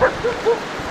Ha ha ha!